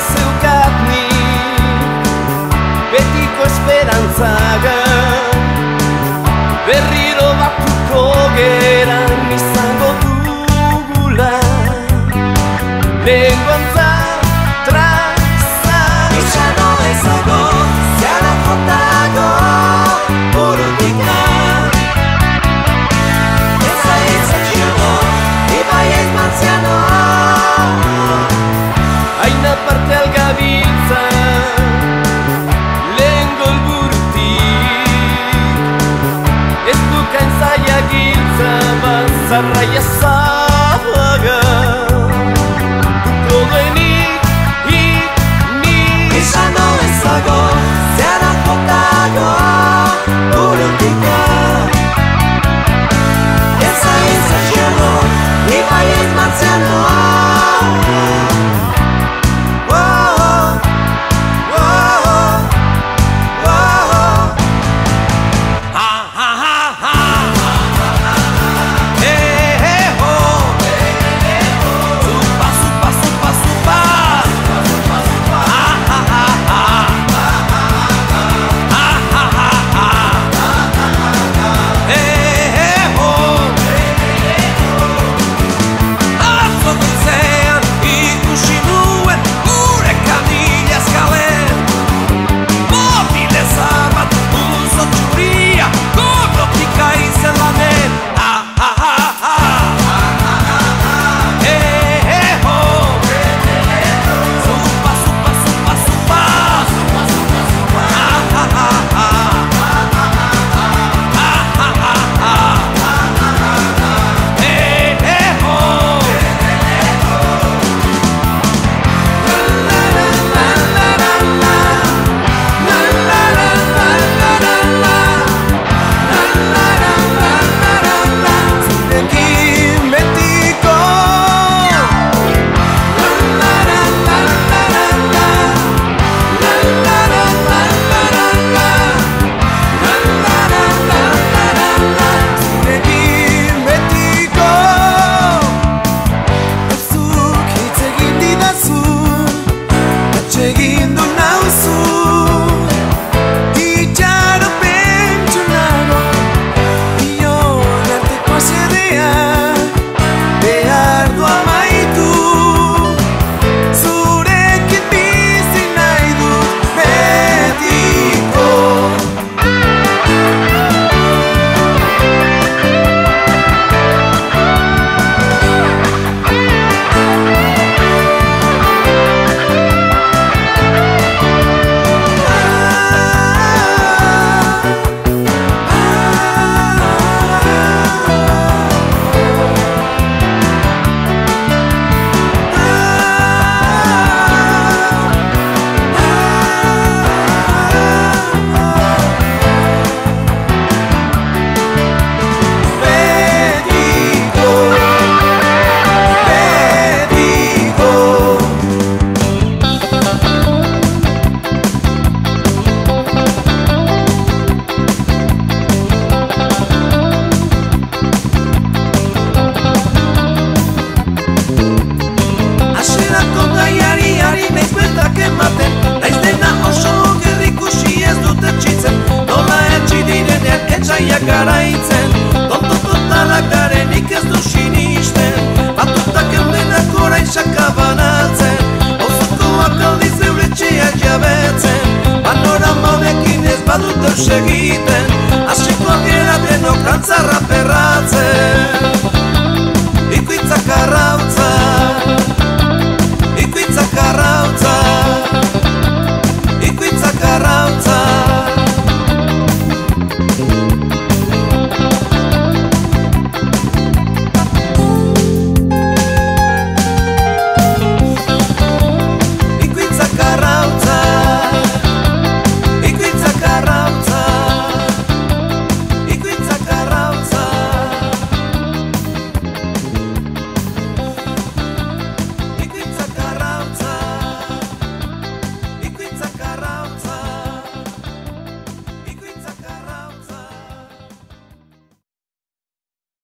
seu badut